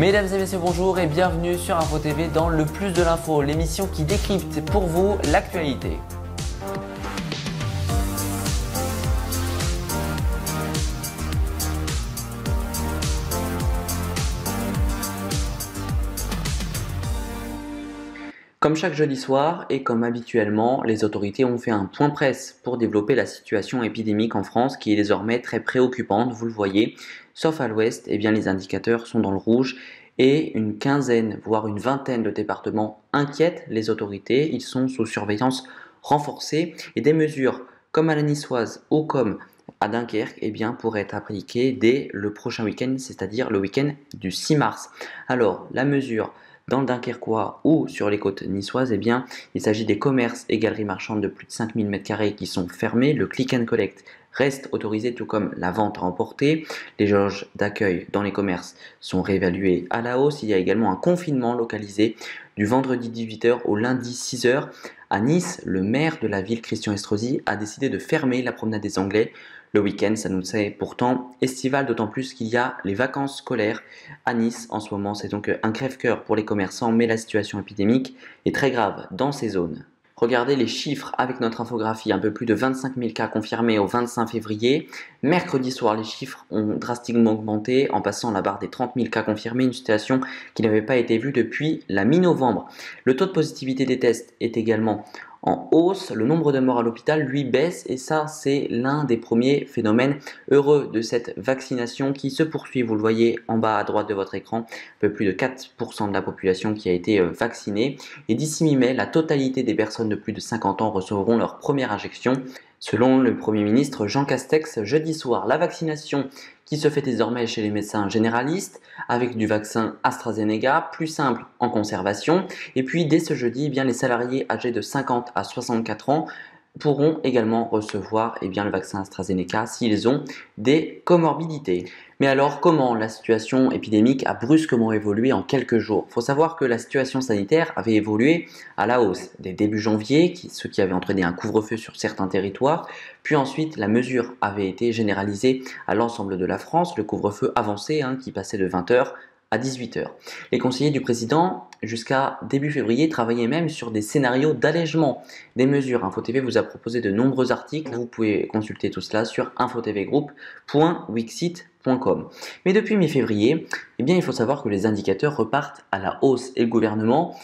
Mesdames et messieurs, bonjour et bienvenue sur Info TV dans le plus de l'info, l'émission qui décrypte pour vous l'actualité. Comme chaque jeudi soir et comme habituellement, les autorités ont fait un point presse pour développer la situation épidémique en France qui est désormais très préoccupante, vous le voyez. Sauf à l'ouest, eh bien les indicateurs sont dans le rouge et une quinzaine, voire une vingtaine de départements inquiètent les autorités. Ils sont sous surveillance renforcée et des mesures comme à la niçoise ou comme à Dunkerque eh pourraient être appliquées dès le prochain week-end, c'est-à-dire le week-end du 6 mars. Alors, la mesure dans le Dunkerquois ou sur les côtes niçoises, eh bien, il s'agit des commerces et galeries marchandes de plus de 5000 m2 qui sont fermés. Le click and collect reste autorisé tout comme la vente à emporter. Les jauges d'accueil dans les commerces sont réévaluées à la hausse. Il y a également un confinement localisé du vendredi 18h au lundi 6h. À Nice, le maire de la ville, Christian Estrosi, a décidé de fermer la promenade des Anglais le week-end s'annonçait pourtant estival, d'autant plus qu'il y a les vacances scolaires à Nice en ce moment. C'est donc un crève-cœur pour les commerçants, mais la situation épidémique est très grave dans ces zones. Regardez les chiffres avec notre infographie, un peu plus de 25 000 cas confirmés au 25 février. Mercredi soir, les chiffres ont drastiquement augmenté en passant la barre des 30 000 cas confirmés, une situation qui n'avait pas été vue depuis la mi-novembre. Le taux de positivité des tests est également en hausse, le nombre de morts à l'hôpital lui baisse et ça c'est l'un des premiers phénomènes heureux de cette vaccination qui se poursuit. Vous le voyez en bas à droite de votre écran, un peu plus de 4% de la population qui a été euh, vaccinée et d'ici mi-mai, la totalité des personnes de plus de 50 ans recevront leur première injection. Selon le Premier ministre Jean Castex, jeudi soir, la vaccination qui se fait désormais chez les médecins généralistes avec du vaccin AstraZeneca, plus simple en conservation. Et puis dès ce jeudi, eh bien, les salariés âgés de 50 à 64 ans pourront également recevoir eh le vaccin AstraZeneca s'ils ont des comorbidités. Mais alors, comment la situation épidémique a brusquement évolué en quelques jours? Il faut savoir que la situation sanitaire avait évolué à la hausse. Dès début janvier, ce qui avait entraîné un couvre-feu sur certains territoires, puis ensuite la mesure avait été généralisée à l'ensemble de la France, le couvre-feu avancé hein, qui passait de 20h à 18h. Les conseillers du président, jusqu'à début février, travaillaient même sur des scénarios d'allègement des mesures. InfoTV vous a proposé de nombreux articles. Vous pouvez consulter tout cela sur infotvgroup.wixit.com. Mais depuis mi-février, eh bien, il faut savoir que les indicateurs repartent à la hausse et le gouvernement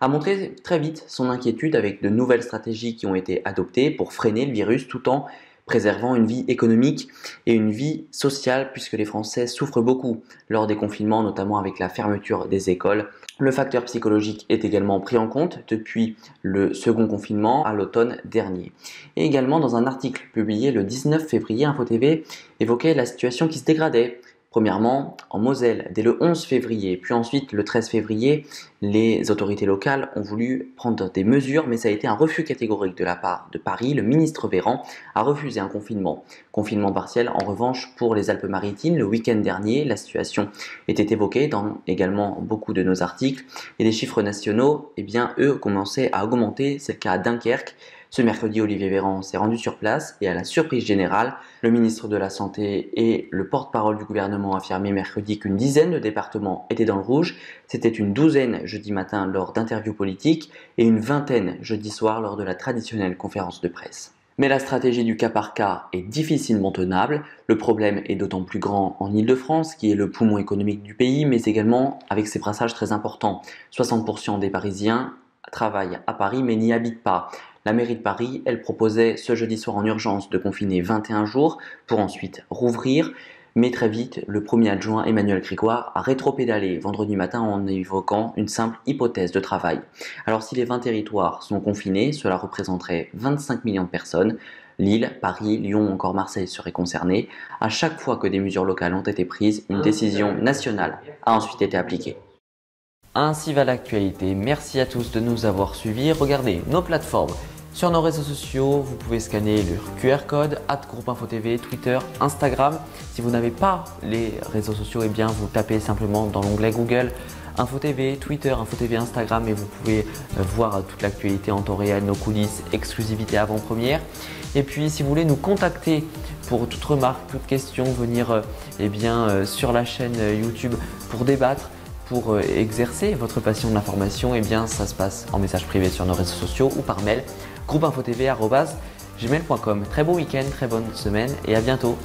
a montré très vite son inquiétude avec de nouvelles stratégies qui ont été adoptées pour freiner le virus tout en préservant une vie économique et une vie sociale puisque les Français souffrent beaucoup lors des confinements, notamment avec la fermeture des écoles. Le facteur psychologique est également pris en compte depuis le second confinement à l'automne dernier. Et également dans un article publié le 19 février, InfoTV évoquait la situation qui se dégradait Premièrement, en Moselle, dès le 11 février, puis ensuite le 13 février, les autorités locales ont voulu prendre des mesures, mais ça a été un refus catégorique de la part de Paris. Le ministre Véran a refusé un confinement. Confinement partiel, en revanche, pour les Alpes-Maritimes. Le week-end dernier, la situation était évoquée dans également beaucoup de nos articles. Et les chiffres nationaux, eh bien, eux, commençaient à augmenter. C'est le cas à Dunkerque. Ce mercredi, Olivier Véran s'est rendu sur place et à la surprise générale, le ministre de la Santé et le porte-parole du gouvernement ont affirmé mercredi qu'une dizaine de départements étaient dans le rouge. C'était une douzaine jeudi matin lors d'interviews politiques et une vingtaine jeudi soir lors de la traditionnelle conférence de presse. Mais la stratégie du cas par cas est difficilement tenable. Le problème est d'autant plus grand en Ile-de-France, qui est le poumon économique du pays, mais également avec ses brassages très importants. 60% des Parisiens travaillent à Paris mais n'y habitent pas. La mairie de Paris, elle proposait ce jeudi soir en urgence de confiner 21 jours pour ensuite rouvrir. Mais très vite, le premier adjoint Emmanuel Grégoire a rétropédalé vendredi matin en évoquant une simple hypothèse de travail. Alors si les 20 territoires sont confinés, cela représenterait 25 millions de personnes. Lille, Paris, Lyon ou encore Marseille seraient concernés. À chaque fois que des mesures locales ont été prises, une décision nationale a ensuite été appliquée. Ainsi va l'actualité. Merci à tous de nous avoir suivis. Regardez nos plateformes sur nos réseaux sociaux, vous pouvez scanner le QR code, at Groupe Info TV, Twitter, Instagram. Si vous n'avez pas les réseaux sociaux, eh vous tapez simplement dans l'onglet Google Info TV, Twitter, Info TV, Instagram et vous pouvez euh, voir toute l'actualité en temps réel, nos coulisses, exclusivité avant-première. Et puis si vous voulez nous contacter pour toute remarque, toute question, venir euh, eh bien, euh, sur la chaîne YouTube pour débattre, pour exercer votre passion de l'information, eh bien ça se passe en message privé sur nos réseaux sociaux ou par mail groupeinfotv.gmail.com. Très bon week-end, très bonne semaine et à bientôt